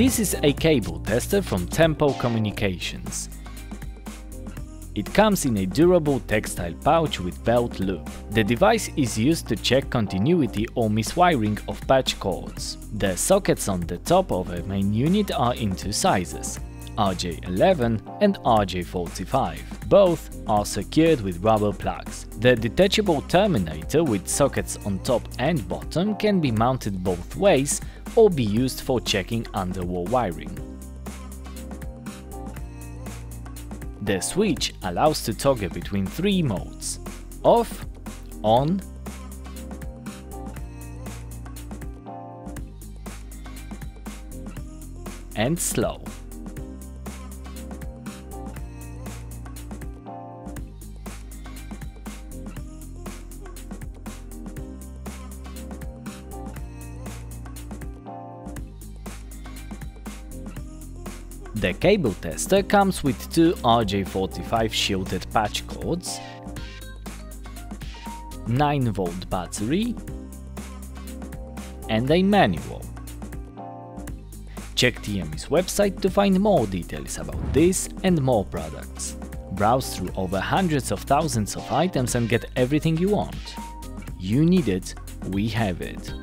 This is a cable tester from Tempo Communications. It comes in a durable textile pouch with belt loop. The device is used to check continuity or miswiring of patch cords. The sockets on the top of a main unit are in two sizes, RJ11 and RJ45. Both are secured with rubber plugs. The detachable terminator with sockets on top and bottom can be mounted both ways or be used for checking underwall wiring. The switch allows to toggle between three modes off, on, and slow. The cable tester comes with two RJ45 shielded patch cords, 9V battery and a manual. Check TME's website to find more details about this and more products. Browse through over hundreds of thousands of items and get everything you want. You need it, we have it.